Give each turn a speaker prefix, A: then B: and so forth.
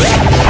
A: Yeah!